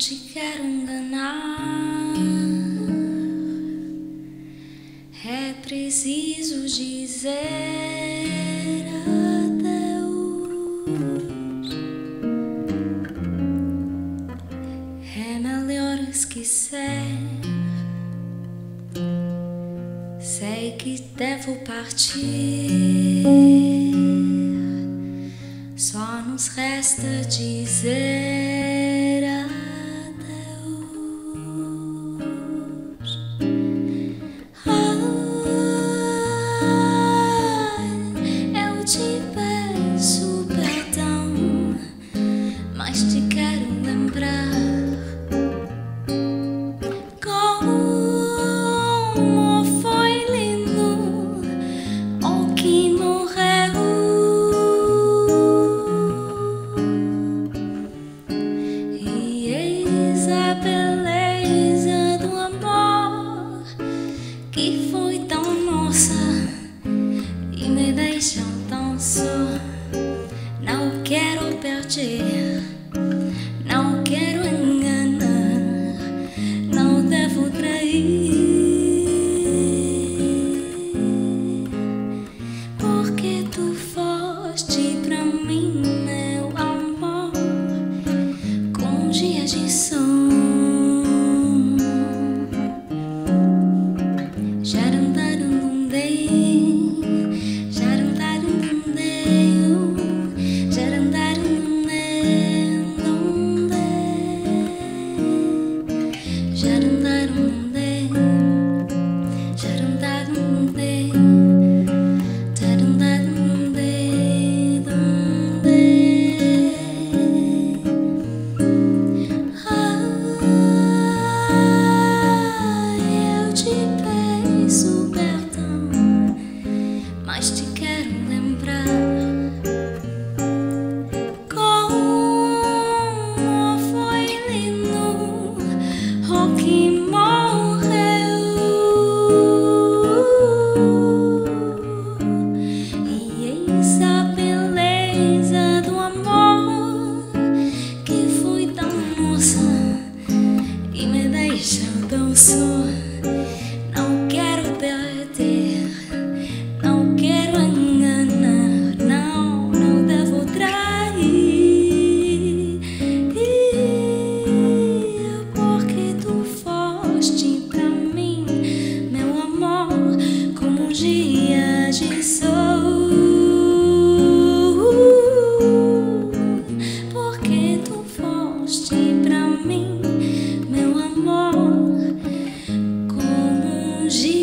te quero enganar. É preciso dizer adeus. É melhor esquecer. Sei que devo partir. Só nos resta dizer. que foi tão nossa e me deixam tão só. Não quero perder. Um dia de sol. Porque tu foste pra mim, meu amor, como um dia.